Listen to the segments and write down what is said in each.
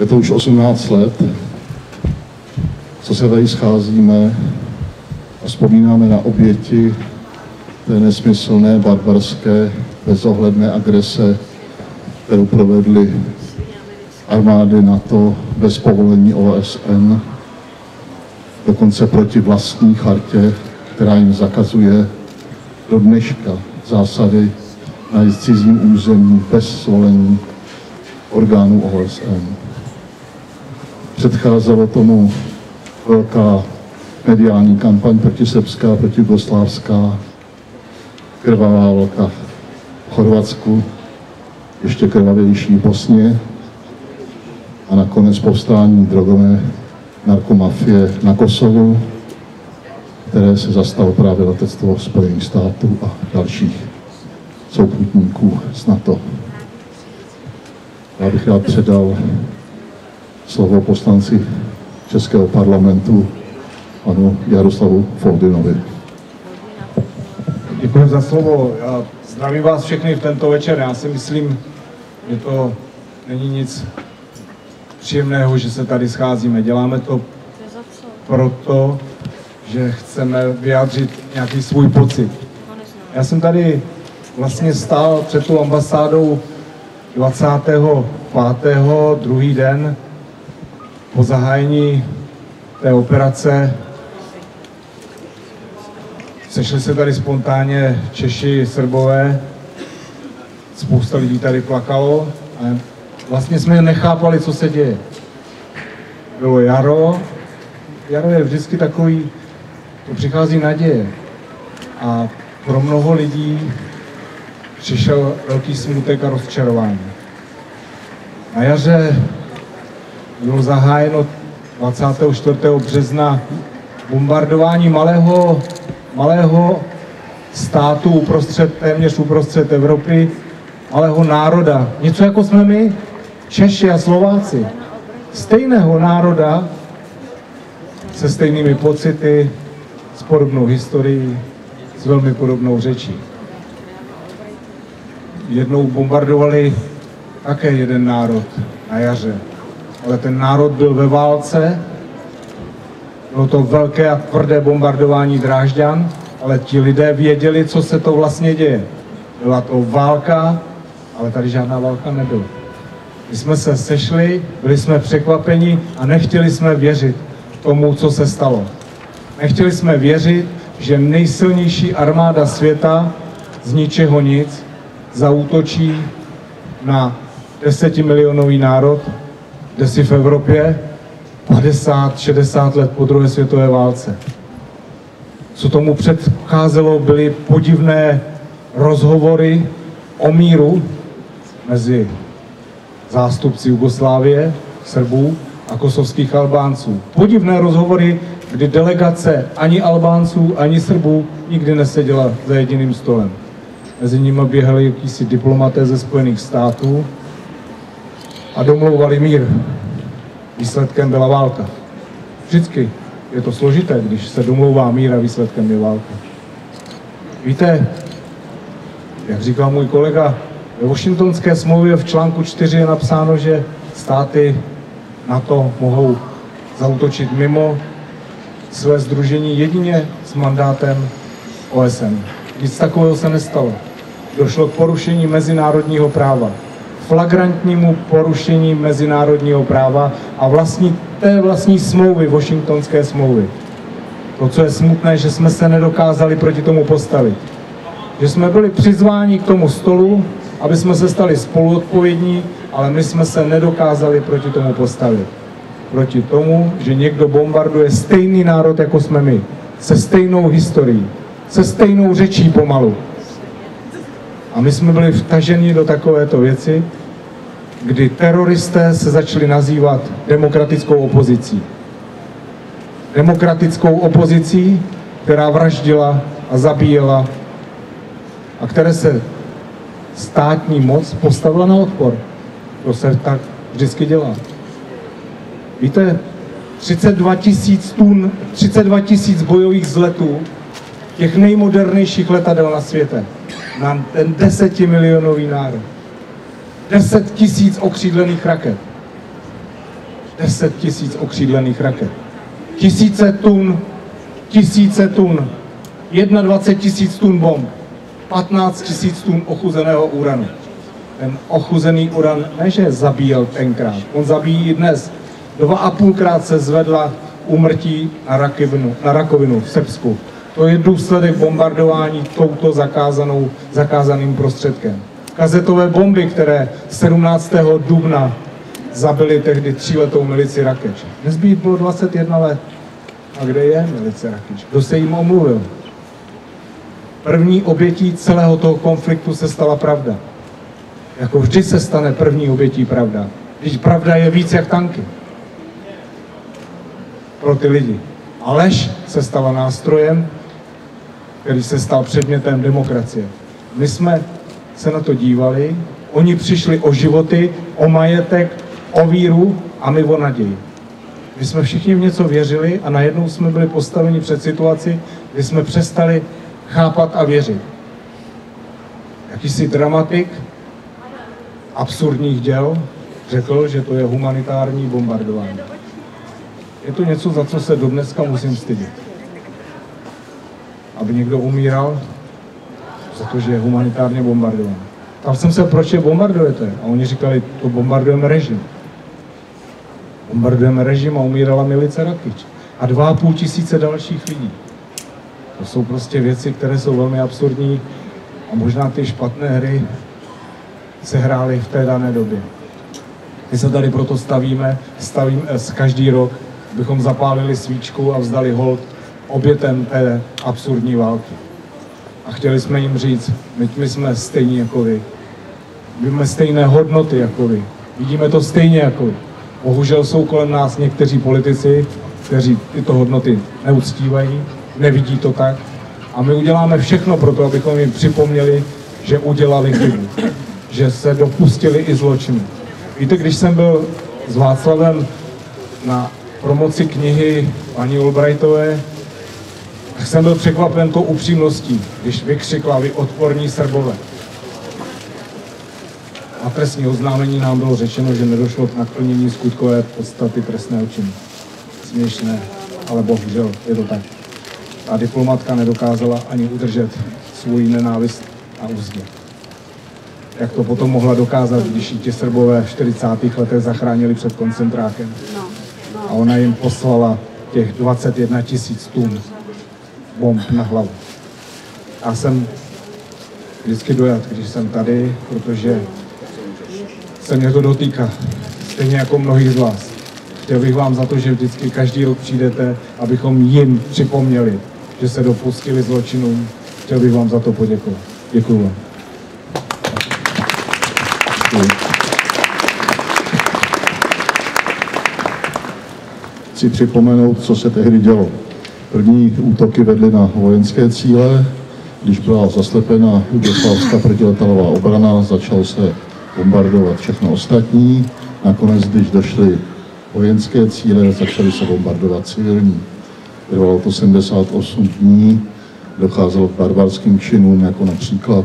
Je to už 18 let, co se tady scházíme a vzpomínáme na oběti té nesmyslné, barbarské, bezohledné agrese, kterou provedly armády NATO bez povolení OSN, dokonce proti vlastní chartě, která jim zakazuje do dneška zásady na cizím území bez svolení orgánů OSN. Předcházelo tomu velká mediální kampaň proti srbská, proti jugoslávská, krvavá válka v Chorvatsku, ještě krvavější v Bosně a nakonec povstání drogové narkomafie na Kosovu, které se zastalo právě letectvo Spojených států a dalších souputníků z NATO. Já bych rád předal slovo poslanci Českého parlamentu panu Jaroslavu Foldinovi. Děkuji za slovo. Já zdravím vás všechny v tento večer. Já si myslím, že to není nic příjemného, že se tady scházíme. Děláme to proto, že chceme vyjádřit nějaký svůj pocit. Já jsem tady vlastně stál před tou ambasádou 25. druhý den po zahájení té operace. Sešli se tady spontánně Češi, Srbové, spousta lidí tady plakalo a vlastně jsme nechápali, co se děje. Bylo jaro, jaro je vždycky takový, to přichází naděje. A pro mnoho lidí přišel velký smutek a rozčarování. Na jaře bylo zahájeno 24. března bombardování malého, malého státu uprostřed, téměř uprostřed Evropy, malého národa. Něco jako jsme my, Češi a Slováci. Stejného národa se stejnými pocity, s podobnou historií, s velmi podobnou řečí. Jednou bombardovali také jeden národ na jaře, ale ten národ byl ve válce, bylo to velké a tvrdé bombardování Drážďan, ale ti lidé věděli, co se to vlastně děje. Byla to válka, ale tady žádná válka nebyla. My jsme se sešli, byli jsme překvapeni a nechtěli jsme věřit tomu, co se stalo. Nechtěli jsme věřit, že nejsilnější armáda světa z ničeho nic zaútočí na desetimilionový národ, kde si v Evropě 50-60 let po druhé světové válce. Co tomu předcházelo, byly podivné rozhovory o míru mezi zástupci Jugoslávie, Srbů a kosovských Albánců. Podivné rozhovory, kdy delegace ani Albánců, ani Srbů nikdy neseděla za jediným stolem. Mezi nimi běhali jakýsi diplomaté ze Spojených států a domlouvali mír. Výsledkem byla válka. Vždycky je to složité, když se domlouvá mír a výsledkem je válka. Víte, jak říkal můj kolega, ve Washingtonské smlouvě v článku 4 je napsáno, že státy na to mohou zautočit mimo své združení jedině s mandátem OSN. Nic takového se nestalo. Došlo k porušení mezinárodního práva. Flagrantnímu porušení mezinárodního práva a vlastní, té vlastní smlouvy, Washingtonské smlouvy. To, co je smutné, že jsme se nedokázali proti tomu postavit. Že jsme byli přizváni k tomu stolu, aby jsme se stali spoluodpovědní, ale my jsme se nedokázali proti tomu postavit. Proti tomu, že někdo bombarduje stejný národ, jako jsme my, se stejnou historií, se stejnou řečí pomalu. A my jsme byli vtaženi do takovéto věci, kdy teroristé se začali nazývat demokratickou opozicí. Demokratickou opozicí, která vraždila a zabíjela a které se státní moc postavila na odpor. To se tak vždycky dělá. Víte, 32 tisíc tun, 32 tisíc bojových zletů těch nejmodernějších letadel na světě na ten desetimilionový národ. 10 tisíc okřídlených raket. 10 tisíc okřídlených raket. Tisíce tun, tisíce tun, 21 tisíc tun bomb, 15 tisíc tun ochuzeného uranu. Ten ochuzený uran ne, že zabíjel tenkrát, on zabíjí i dnes. Dva a půlkrát se zvedla úmrtí na rakovinu, na rakovinu v Srbsku. To je důsledek bombardování touto zakázanou, zakázaným prostředkem. Kazetové bomby, které 17. dubna zabili tehdy tříletou milici Rakeč. Dnes by bylo 21 let. A kde je milice Rakeč? Kdo se jim omluvil? První obětí celého toho konfliktu se stala pravda. Jako vždy se stane první obětí pravda. Když pravda je víc jak tanky. Pro ty lidi. A lež se stala nástrojem, který se stal předmětem demokracie. My jsme se na to dívali, oni přišli o životy, o majetek, o víru a my o naději. My jsme všichni v něco věřili a najednou jsme byli postaveni před situaci, kdy jsme přestali chápat a věřit. Jakýsi dramatik absurdních děl řekl, že to je humanitární bombardování. Je to něco, za co se dodneska musím stydět. Aby někdo umíral za to, že je humanitárně bombardován. Tam jsem se, proč je bombardujete? A oni říkali, to bombardujeme režim. Bombardujeme režim a umírala milice Rakič. A dva a půl tisíce dalších lidí. To jsou prostě věci, které jsou velmi absurdní a možná ty špatné hry se hrály v té dané době. My se tady proto stavíme, stavíme s každý rok, bychom zapálili svíčku a vzdali hold obětem té absurdní války. A chtěli jsme jim říct, my, my jsme stejní jako vy. Máme stejné hodnoty jako vy. Vidíme to stejně jako vy. Bohužel jsou kolem nás někteří politici, kteří tyto hodnoty neuctívají, nevidí to tak. A my uděláme všechno pro to, abychom jim připomněli, že udělali chybu, že se dopustili i zločiny. Víte, když jsem byl s Václavem na promoci knihy paní Albrightové, tak jsem byl překvapen tou upřímností, když vykřikla vy odporní Srbové. A trestní oznámení nám bylo řečeno, že nedošlo k naplnění skutkové podstaty trestného činu. Směšné, ale bohužel je to tak. Ta diplomatka nedokázala ani udržet svůj nenávist na úzdě. Jak to potom mohla dokázat, když ji ti Srbové v 40. letech zachránili před koncentrákem. A ona jim poslala těch 21 tisíc tun bomb na hlavu. Já jsem vždycky dojat, když jsem tady, protože se mě to dotýká, stejně jako mnohých z vás. Chtěl bych vám za to, že vždycky každý rok přijdete, abychom jim připomněli, že se dopustili zločinům. Chtěl bych vám za to poděkovat. Děkuji vám. Chci připomenout, co se tehdy dělo. První útoky vedly na vojenské cíle, když byla zaslepena jugoslávská protiletalová obrana, začal se bombardovat všechno ostatní. Nakonec, když došly vojenské cíle, začaly se bombardovat civilní. Trvalo to 78 dní, docházelo k barbarským činům, jako například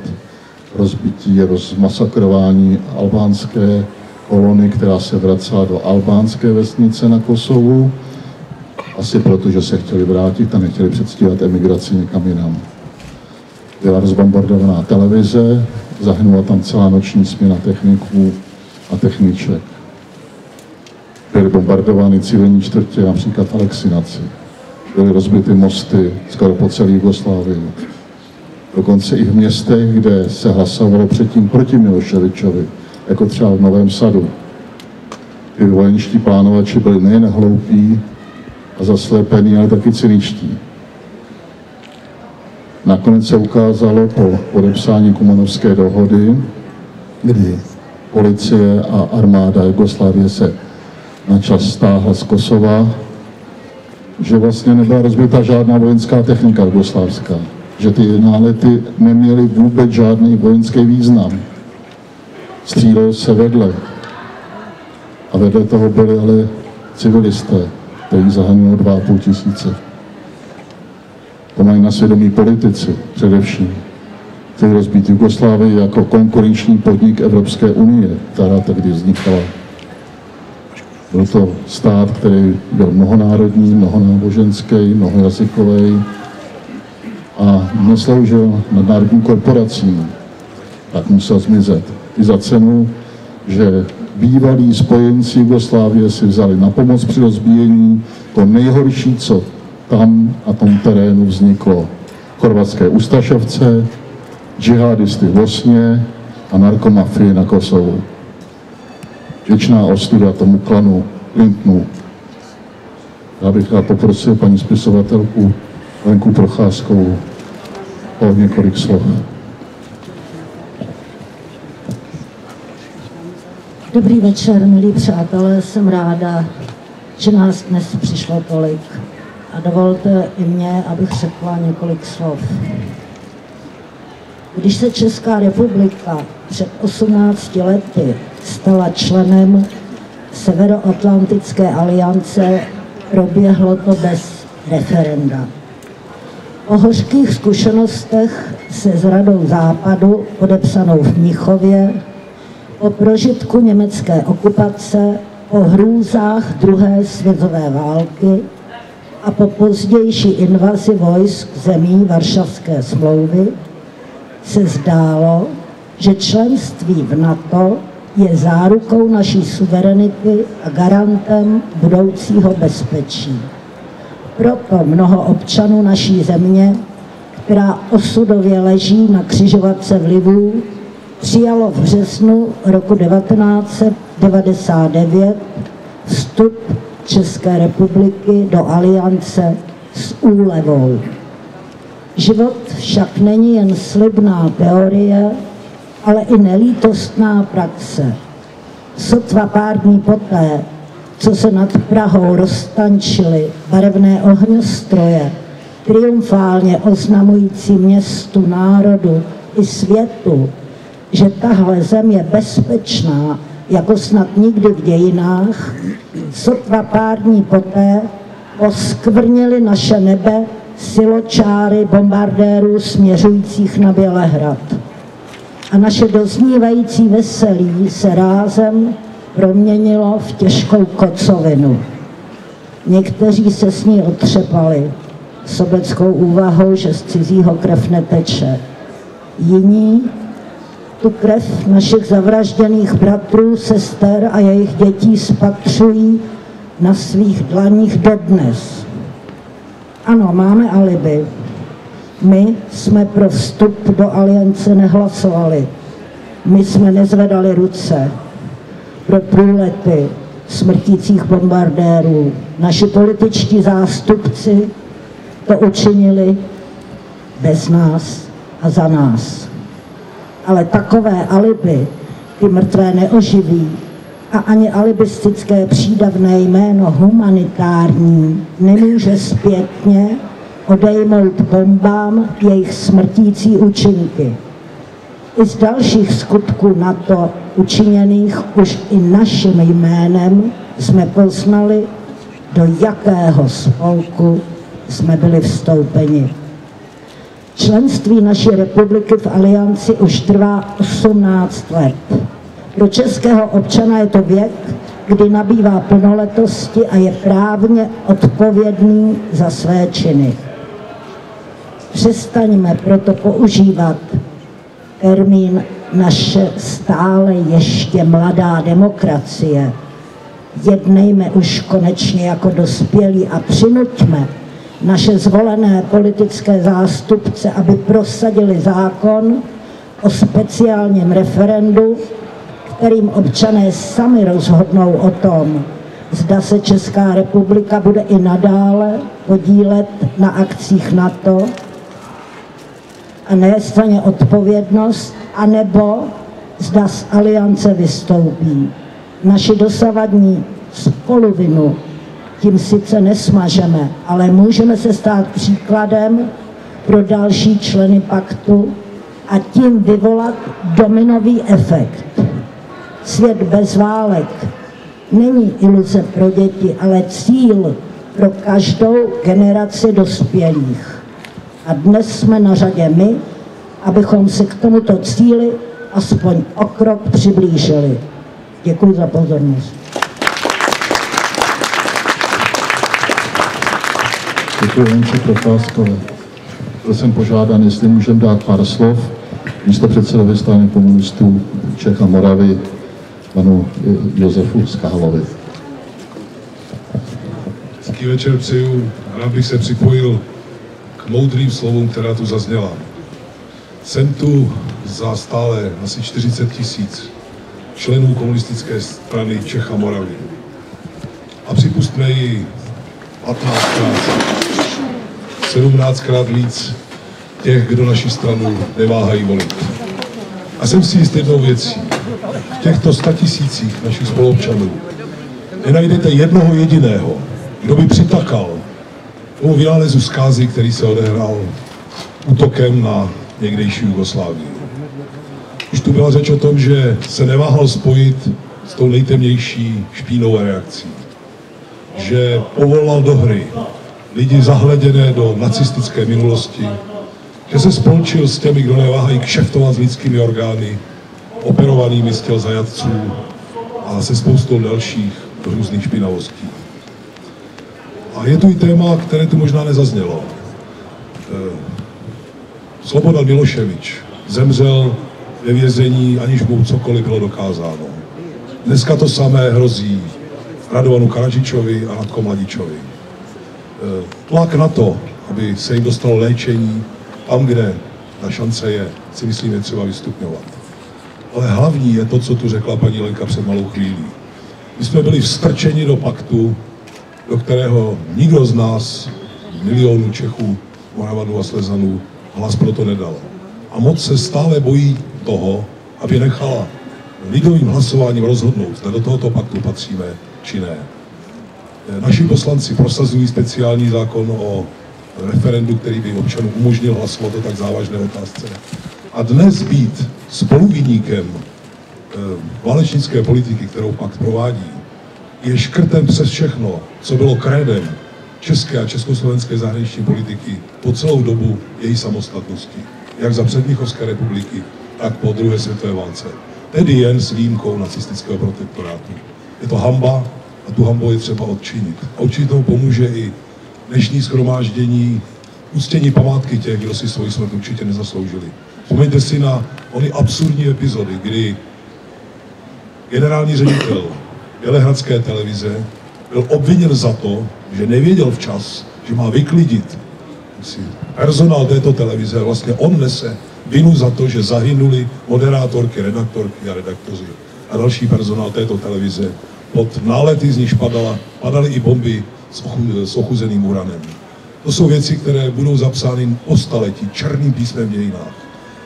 rozbití, rozmasakrování albánské kolony, která se vracela do albánské vesnice na Kosovu, asi proto, že se chtěli vrátit a nechtěli předstívat emigraci někam jinam. Byla rozbombardovaná televize, zahynula tam celá noční směna techniků a techniček. Byly bombardovány civilní čtvrtě, například Alexinaci. Byly rozbity mosty skoro po celé Jugoslávii. Dokonce i v městech, kde se hlasovalo předtím proti Miloševičovi, jako třeba v Novém Sadu. Ty vojenští plánovači byli nejen hloupí a zaslepení, ale taky cyničtí. Nakonec se ukázalo po podepsání Kumanovské dohody, kdy policie a armáda Jugoslávie se na čas stáhla z Kosova, že vlastně nebyla rozbita žádná vojenská technika jugoslávská, že ty nálety neměly vůbec žádný vojenský význam. Střílelo se vedle. A vedle toho byli ale civilisté, kterých zahynilo 2,5 tisíce. To mají na svědomí politici především, kteří rozbít Jugoslávii jako konkurenční podnik Evropské unie, která tehdy vznikala. Byl to stát, který byl mnohonárodní, mnohonáboženský, mnohojazykový a nesloužil nadnárodním korporacím, tak musel zmizet. I za cenu, že bývalí spojenci Jugoslávie si vzali na pomoc při rozbíjení to nejhorší, co tam na tom terénu vzniklo. Chorvatské Ustašovce, džihadisty v Bosně a narkomafii na Kosovu. Věčná ostuda tomu klanu Clintonu. Já bych rád poprosil paní spisovatelku Lenku Procházkovou o několik slov. Dobrý večer, milí přátelé, jsem ráda, že nás dnes přišlo tolik. A dovolte i mě, abych řekla několik slov. Když se Česká republika před 18 lety stala členem Severoatlantické aliance, proběhlo to bez referenda. O hořkých zkušenostech se s Radou Západu, podepsanou v Mnichově, o prožitku německé okupace, o hrůzách druhé světové války a po pozdější invazi vojsk zemí Varšavské smlouvy se zdálo, že členství v NATO je zárukou naší suverenity a garantem budoucího bezpečí. Proto mnoho občanů naší země, která osudově leží na křižovatce vlivů, přijalo v březnu roku 1999 vstup České republiky do aliance s úlevou. Život však není jen slibná teorie, ale i nelítostná praxe. Sotva pár dní poté, co se nad Prahou roztančily barevné ohňostroje, triumfálně oznamující městu, národu i světu, že tahle zem je bezpečná, jako snad nikdy v dějinách, sotva pár dní poté oskvrnili naše nebe siločáry bombardérů směřujících na Bělehrad. A naše doznívající veselí se rázem proměnilo v těžkou kocovinu. Někteří se s ní otřepali sobeckou úvahou, že z cizího krev neteče. Jiní tu krev našich zavražděných bratrů, sester a jejich dětí spatřují na svých dlaních dodnes. Ano, máme alibi. My jsme pro vstup do aliance nehlasovali. My jsme nezvedali ruce pro průlety smrtících bombardérů. Naši političtí zástupci to učinili bez nás a za nás. Ale takové alibi ty mrtvé neoživí a ani alibistické přídavné jméno humanitární nemůže zpětně odejmout bombám jejich smrtící účinky. I z dalších skutků na to učiněných už i naším jménem jsme poznali, do jakého spolku jsme byli vstoupeni. Členství naší republiky v alianci už trvá 18 let. Pro českého občana je to věk, kdy nabývá plnoletosti a je právně odpovědný za své činy. Přestaňme proto používat termín naše stále ještě mladá demokracie. Jednejme už konečně jako dospělí a přinuťme naše zvolené politické zástupce, aby prosadili zákon o speciálním referendu, kterým občané sami rozhodnou o tom, zda se Česká republika bude i nadále podílet na akcích NATO a nestraně odpovědnost, anebo zda z aliance vystoupí. Naši dosavadní spoluvinu tím sice nesmažeme, ale můžeme se stát příkladem pro další členy paktu a tím vyvolat dominový efekt. Svět bez válek není iluze pro děti, ale cíl pro každou generaci dospělých. A dnes jsme na řadě my, abychom se k tomuto cíli aspoň o krok přiblížili. Děkuji za pozornost. Děkuji Lenče Procházkové. Byl jsem požádán, jestli můžeme dát pár slov místo předsedovi strany komunistů Čech a Moravy, panu Josefu Skálovi. Hezký večer přeju. Rád bych se připojil k moudrým slovům, která tu zazněla. Jsem tu za stále asi 40 tisíc členů komunistické strany Čech a Moravy. A připustme ji 15krát, 17krát víc těch, kdo naši stranu neváhají volit. A jsem si jist jednou věcí. V těchto statisících našich spoluobčanů nenajdete jednoho jediného, kdo by přitakal tomu vynálezu zkázy, který se odehrál útokem na někdejší Jugoslávii. Už tu byla řeč o tom, že se neváhal spojit s tou nejtemnější špínou reakcí. Že povolal do hry lidi zahleděné do nacistické minulosti, že se spolčil s těmi, kdo neváhají kšeftovat s lidskými orgány, operovanými z těl zajatců a se spoustou dalších různých špinavostí. A je tu i téma, které tu možná nezaznělo. Eh, Slobodan Miloševič zemřel ve vězení, aniž mu cokoliv bylo dokázáno. Dneska to samé hrozí Radovanu Karadžičovi a Radko Mladičovi. Eh, tlak na to, aby se jim dostalo léčení tam, kde ta šance je, si myslím, je třeba vystupňovat. Ale hlavní je to, co tu řekla paní Lenka před malou chvílí. My jsme byli vstrčeni do paktu, do kterého nikdo z nás, milionů Čechů, Moravanů a Slezanů, hlas proto nedal. A moc se stále bojí toho, aby nechala lidovým hlasováním rozhodnout, zda do tohoto paktu patříme, či ne. Naši poslanci prosazují speciální zákon o referendu, který by občanům umožnil hlasovat o tak závažné otázce. A dnes být spoluviníkem eh, válečnické politiky, kterou pak provádí, je škrtem přes všechno, co bylo krédem české a československé zahraniční politiky po celou dobu její samostatnosti, jak za předmíchovské republiky, tak po druhé světové válce. Tedy jen s výjimkou nacistického protektorátu. Je to hamba a tu hambu je třeba odčinit. A určitě tomu pomůže i dnešní schromáždění uctění památky těch, kdo si svoji smrt určitě nezasloužili. Vzpomeňte si na ony absurdní epizody, kdy generální ředitel Bělehradské televize byl obviněn za to, že nevěděl včas, že má vyklidit personál této televize. Vlastně on nese vinu za to, že zahynuli moderátorky, redaktorky a redaktoři a další personál této televize. Pod nálety z níž padala, padaly i bomby s, ochu, s ochuzeným uranem. To jsou věci, které budou zapsány o staletí černým písmem v dějinách.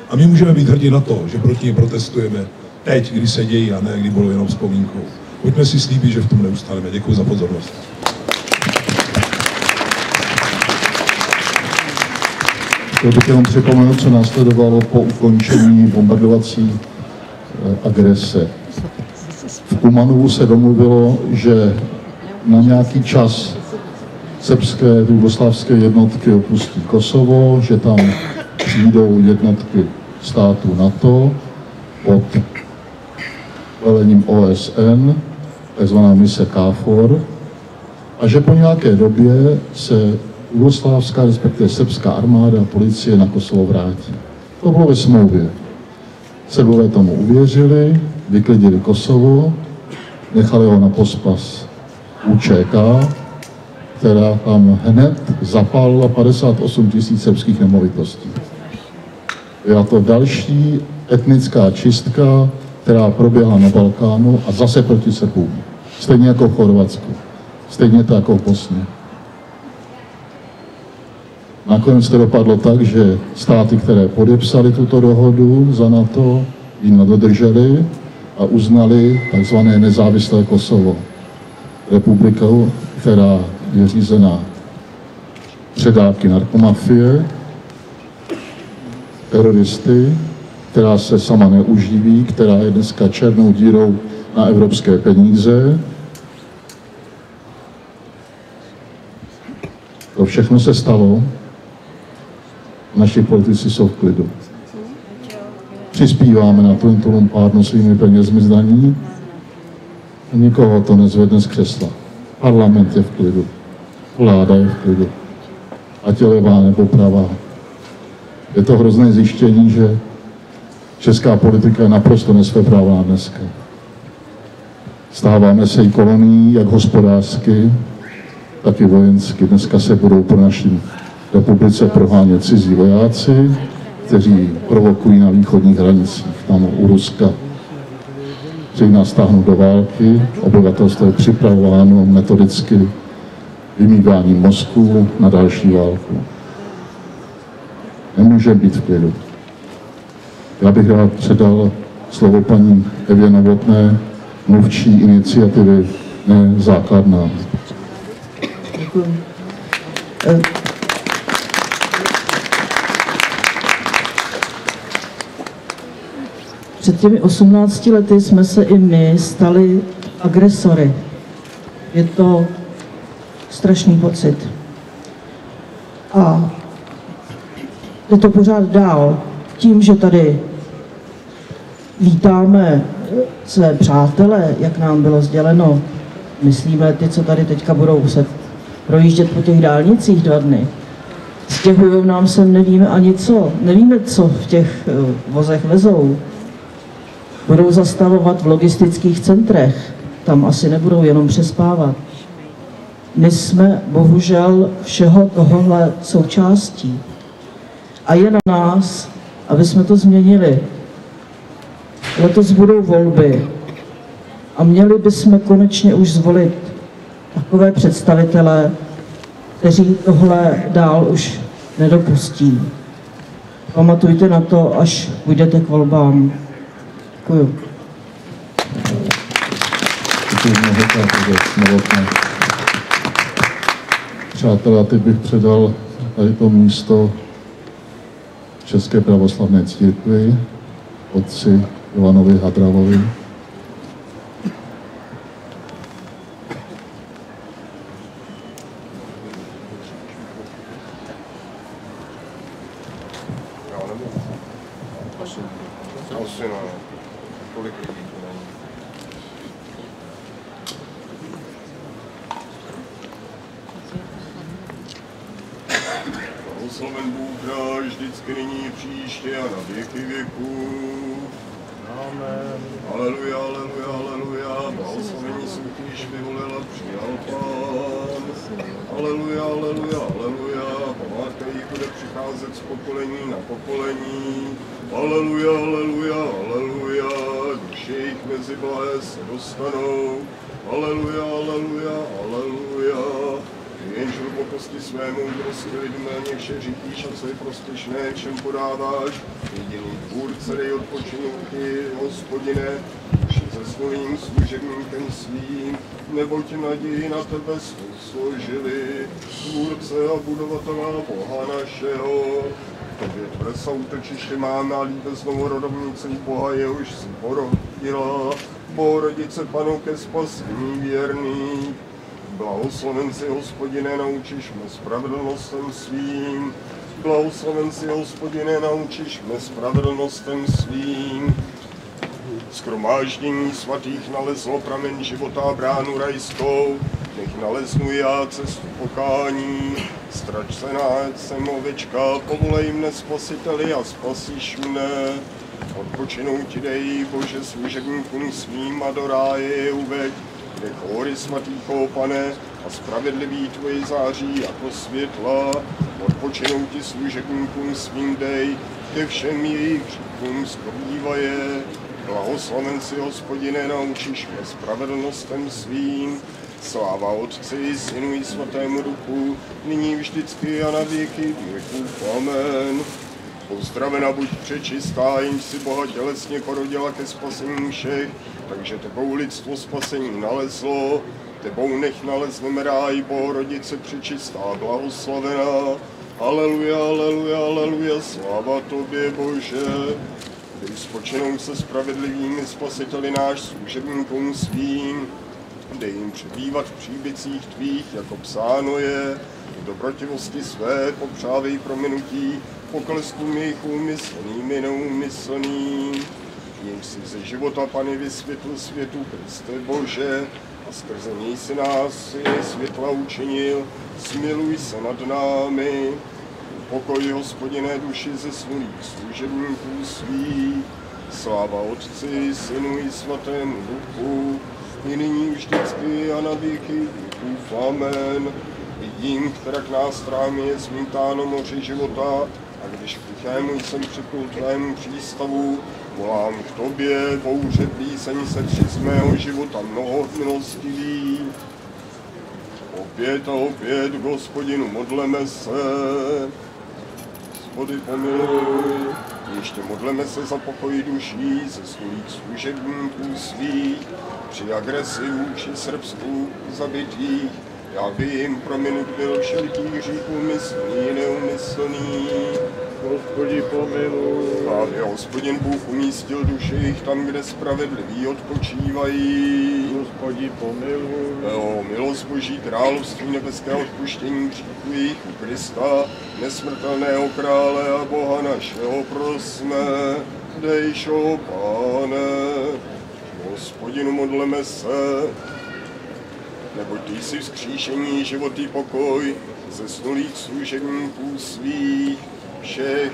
A my můžeme být hrdí na to, že proti ně protestujeme teď, kdy se dějí a ne, kdy budou jenom vzpomínkou. Pojďme si slíbit, že v tom neustaneme. Děkuji za pozornost. Chtěl bych jenom připomenout, co následovalo po ukončení bombardovací eh, agrese. Kumanovu se domluvilo, že na nějaký čas srbské jugoslávské jednotky opustí Kosovo, že tam přijdou jednotky států NATO pod velením OSN, takzvaná mise KFOR, a že po nějaké době se jugoslávská, respektive srbská armáda a policie na Kosovo vrátí. To bylo ve smlouvě. Srbové tomu uvěřili, vyklidili Kosovo, nechali ho na pospas UČK, která tam hned zapálila 58 tisíc srbských nemovitostí. Byla to další etnická čistka, která proběhla na Balkánu a zase proti Srbům. Stejně jako v Chorvatsku. Stejně tak jako v Bosně. Nakonec to dopadlo tak, že státy, které podepsali tuto dohodu za NATO, ji dodrželi a uznali takzvané nezávislé Kosovo. Republikou, která je řízená předávky narkomafie, teroristy, která se sama neuživí, která je dneska černou dírou na evropské peníze. To všechno se stalo. Naši politici jsou v klidu. Přispíváme na tento lumpárnu svými penězmi zdaní nikoho to nezvedne z křesla. Parlament je v klidu. Vláda je v klidu. ať je levá nebo pravá. Je to hrozné zjištění, že česká politika je naprosto nesvéprávná dneska. Stáváme se i kolonií, jak hospodářsky, tak i vojensky. Dneska se budou po naší republice prohánět cizí vojáci, kteří provokují na východních hranicích, tam u Ruska. Chtějí nás stáhnout do války, obyvatelstvo je připravováno metodicky vymýváním mozku na další válku. Nemůže být v klidu. Já bych rád předal slovo paní Evě Novotné, mluvčí iniciativy Nezákladná. Děkuji. Před těmi 18 lety jsme se i my stali agresory. Je to strašný pocit. A jde to pořád dál. Tím, že tady vítáme své přátele, jak nám bylo sděleno, myslíme ty, co tady teďka budou se projíždět po těch dálnicích dva dny. Stěhují nám sem, nevíme ani co. Nevíme, co v těch eh, vozech vezou. Budou zastavovat v logistických centrech. Tam asi nebudou jenom přespávat. My jsme bohužel všeho tohohle součástí. A je na nás, aby jsme to změnili. Letos budou volby a měli bychom konečně už zvolit takové představitele, kteří tohle dál už nedopustí. Pamatujte na to, až půjdete k volbám. Děkuju. Přátelé, teď bych předal tady to místo České pravoslavné církvi, otci Ivanovi Hadravovi. Asi ne. Kolik lidí to není. Blahoslaven Bůh náš, vždycky nyní příště a na věky věků. Amen. Aleluja, aleluja, aleluja, blahoslavení ty, již vyvolil a přijal Pán. Aleluja, aleluja, aleluja, památka jí bude přicházet z pokolení na pokolení. Aleluja, aleluja, aleluja, duše jich mezi blahé se dostanou. Aleluja, aleluja, aleluja. Jenž hlubokosti své moudrosti lidmi vše říkíš a co je prospěšné, čem podáváš. Jediný tvůrce dej odpočinutí, hospodine, duši se svým služebníkem svým, neboť naději na tebe složili, tvůrce a budovatela Boha našeho. Tobě tvrsa utočiště máme a líbe znovu rodovnice Boha, jehož si porodila, Bohorodice Panu ke spasení věrných. Blahosloven si, hospodine, naučiš mě spravedlnostem svým. Blahosloven si, hospodine, naučiš mě spravedlnostem svým. Skromáždění svatých nalezlo pramen života a bránu rajskou. Nech naleznu já cestu pokání. Strač se nájď jsem ovečka, povolej mne spasiteli a spasíš mne. Odpočinou ti dej, Bože, služebníkům svým a do ráje je uveď kde chóry svatýho, pane, a spravedlivý tvoji září jako světla, odpočinou ti služebníkům svým dej, ke všem jejich hříchům skrývaje. Blahoslaven si, hospodine, naučíš mě spravedlnostem svým, Sláva Otci, Synu i Svatému Duchu, nyní vždycky a na věky věků. Amen. Pozdravena buď přečistá, jenž si Boha tělesně porodila ke spasení všech, takže tebou lidstvo spasení nalezlo, tebou nech nalezneme ráj, Bohorodice přečistá, blahoslavená. Aleluja, aleluja, aleluja, sláva tobě, Bože. Dej spočinou se spravedlivými spasiteli náš služebníkům svým, dej jim přebývat v příbicích tvých, jako psáno je, dobrotivosti své popřávej prominutí, pokleskům jejich úmyslným i neúmyslným. Jím si ze života, Pane, vysvětl světu, Kriste Bože, a skrze něj si nás je světla učinil, smiluj se nad námi. Pokoj, hospodine, duši ze svých služebníků svých, sláva Otci, Synu i Svatému Duchu, i nyní vždycky a na věky věků. Amen. Vidím, která k nás trámě je zmítáno moře života, a když k tichému jsem připlul tvému přístavu, volám k tobě, bouře píseň se z mého života mnoho milostivý. Opět a opět, k hospodinu, modleme se. Hospody pomiluj, ještě modleme se za pokoj duší ze svých služebníků svých, při agresi vůči Srbsku zabitých, já by jim prominut byl všelikých hříchů myslný, neumyslný. Hospodi pomiluj. Aby hospodin Bůh umístil duši jich tam, kde spravedliví odpočívají. Hospodi pomiluj. O milost Boží království nebeské odpuštění hříchů jich u Krista, nesmrtelného krále a Boha našeho prosme. Dejš, o Pane, hospodinu modleme se, neboť ty jsi vzkříšení, životý pokoj, zesnulých služebníků svých, všech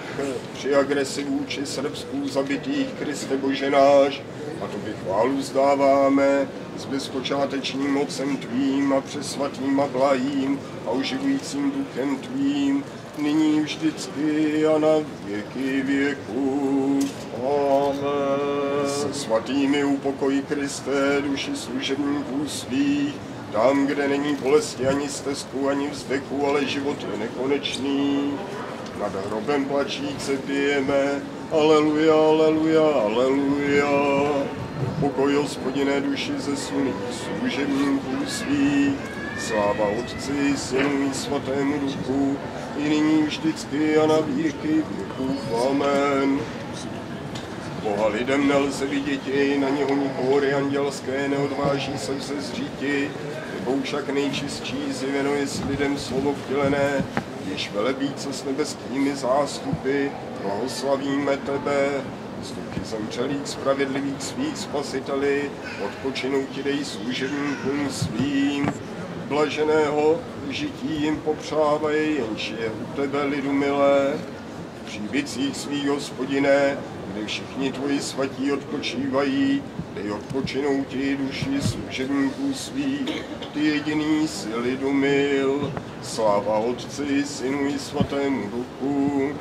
při agresi vůči Srbsků zabitých Kriste Bože náš, a tobě chválu zdáváme s bezpočátečným mocem tvým a přesvatým a blahým a oživujícím duchem tvým, nyní vždycky a na věky věků. Amen. Se svatými upokojí Kristé duši služebníků svých, tam, kde není bolesti ani stezku, ani vzdechu, ale život je nekonečný. Nad hrobem plačíce pijeme, aleluja, aleluja, aleluja. Pokoj hospodiné duši ze suných služebníků svých, sláva Otci, Synu i Svatému Duchu, i nyní vždycky a na věky věků. Amen. Boha lidem nelze vidět, na něho nikohory andělské neodváží se se zříti, nebo však nejčistší zjeveno s lidem slovo vtělené, jež velebíce s nebeskými zástupy, blahoslavíme tebe, duchy zemřelých spravedlivých svých spasiteli, odpočinou ti dej služebníkům svým, blaženého žití jim popřávej, jenž je u tebe lidu milé, v příbicích svých hospodiné, kde všichni tvoji svatí odpočívají, dej odpočinou ti duši služebníků svých, ty jediný si lidu mil, sláva Otci, Synu i Svatému Duchu,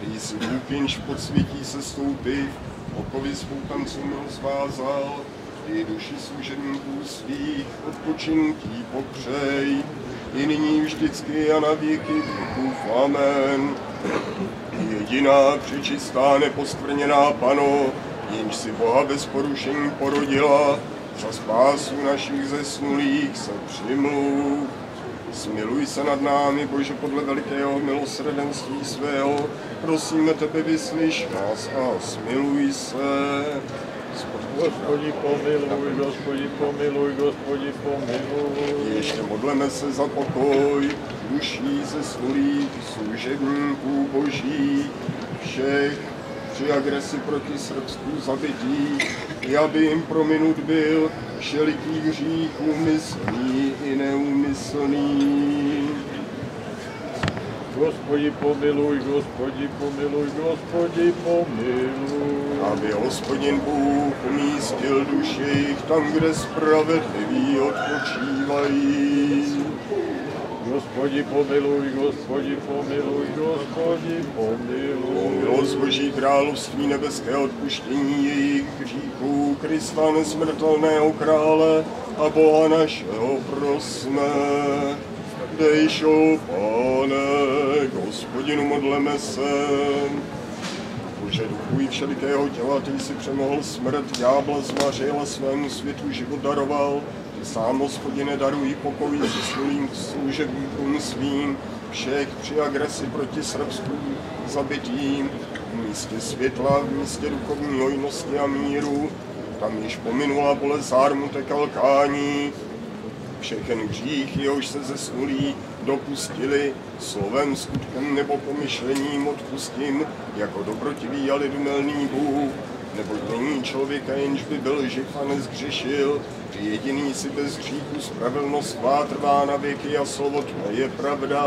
ty jsi jenž pod světí se stoupí, okovy spoukancům rozvázal, ty duši služebníků svých odpočinutí popřej, i nyní vždycky a na věky věků. Amen. Jediná přečistá neposkvrněná pano, jenž si Boha bez porušení porodila, za spásu našich zesnulých se přimluv. Smiluj se nad námi, Bože, podle velikého milosrdenství svého. Prosíme tebe, vyslyš nás a smiluj se. Gospodi pomiluj, Gospodi pomiluj, Gospodi pomiluj. Ještě modleme se za pokoj duší zesnulých služebníků boží, všech při agresi proti Srbsku zabití, i aby jim prominut byl všeliký hřích úmyslný i neúmyslný. Gospodi pomiluj, Gospodi pomiluj, Gospodi pomiluj. Aby hospodin Bůh umístil duši jich tam, kde spravedliví odpočívají. Gospodi pomiluj, Gospodi pomiluj, Gospodi pomiluj. milost Boží království nebeské odpuštění jejich hříchů, Krista nesmrtelného krále a Boha našeho prosme. Dejš, o Pane, k hospodinu modleme se. I všelikého těla, ty jsi přemohl smrt, ďábla zmařil a svému světu život daroval. Ty sám, hospodine, daruj pokoj zesnulým služebníkům svým, všech při agresi proti Srbsku zabitým, v místě světla, v místě duchovní hojnosti a míru, tam již pominula bolest zármutek a lkání, všechen hřích, jehož se zesnulí dopustili, slovem, skutkem nebo pomyšlením odpustím, jako dobrotivý a lidumelný Bůh. Neboť není člověka, jenž by byl živ a nezgřešil, ty jediný si bez hříchu spravedlnost tvá trvá na věky a slovo tvé je pravda.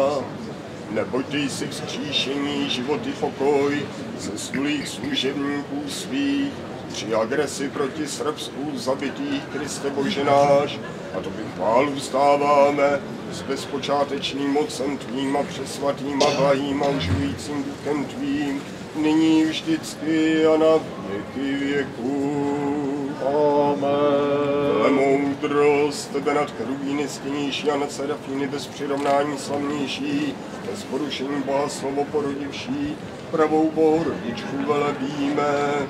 Neboť ty jsi vzkříšení, život i pokoj ze služebníků svých, při agresi proti Srbsku zabitých Kriste Bože náš, a to by chválu vstáváme s bezpočátečným mocem tvým a přesvatým a blahým a užujícím duchem tvým, nyní vždycky a na věky věků. Amen. moudrost, tebe nad chrubíny stěnější a nad serafíny bez přirovnání slavnější, bez porušení Boha slovo porodivší, pravou Bohu rodičku velebíme.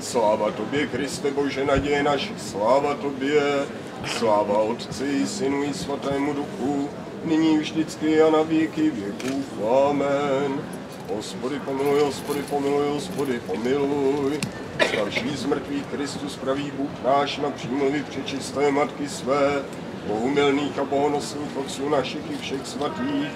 Sláva tobě, Kriste Bože, naděje naši, sláva tobě, sláva Otci, Synu i Svatému Duchu, nyní vždycky a na věky věků. Amen. Hospody pomiluj, hospody pomiluj, hospody pomiluj. Starší z mrtvých Kristus pravý Bůh náš na přímluvy přečisté matky své, Bohu milných a bohonosných otců našich i všech svatých,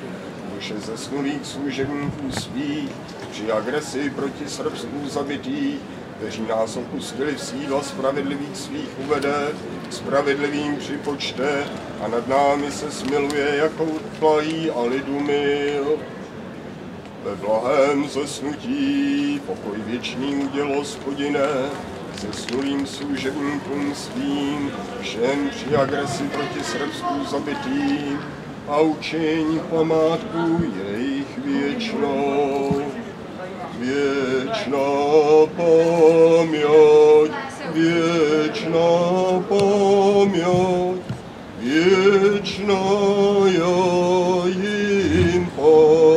duše zesnulých služebníků svých, při agresi proti Srbsku zabitých, kteří nás opustili v sídla spravedlivých svých uvede, spravedlivým připočte a nad námi se smiluje jako tlají a lidu mil. Ve blahém zesnutí pokoj věčný uděl hospodine, zesnulým služebníkům svým, všem při agresi proti Srbsku zabitým a učiň památku jejich věčnou. Věčná paměť, věčná paměť, věčná já jim paměť.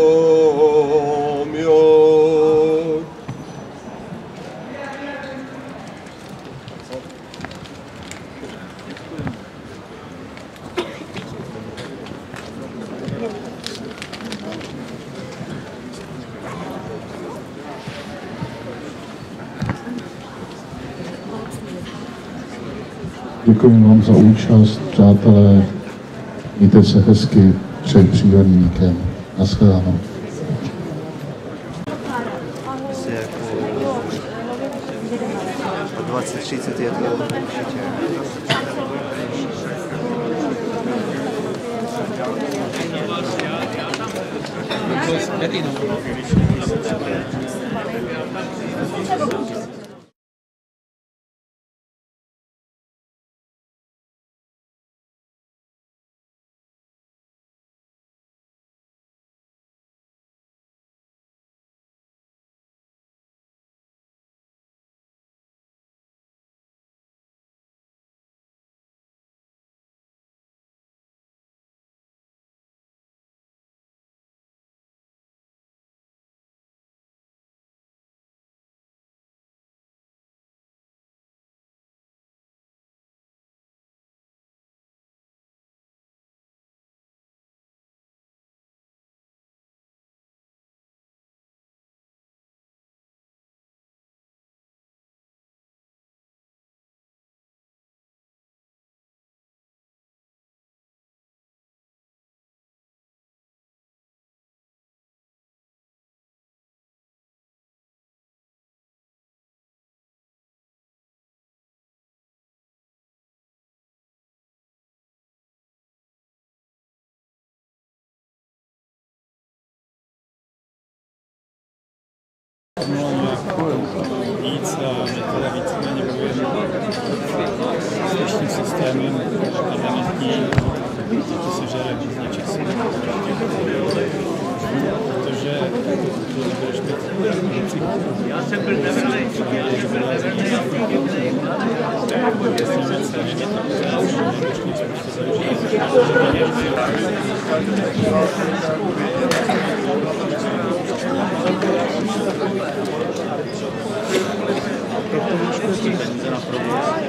Děkuji vám za účast, přátelé. Mějte se hezky před příjemným víkem. Naschledanou. Asi po 20-30 je to určitě. Víc a my teda víceméně s dnešním systémem parlamentní, to se žere hodně času. Protože když mít Já jsem byl nevrlej, já jsem byl nevrlej. Proto questa, ci sarà problema.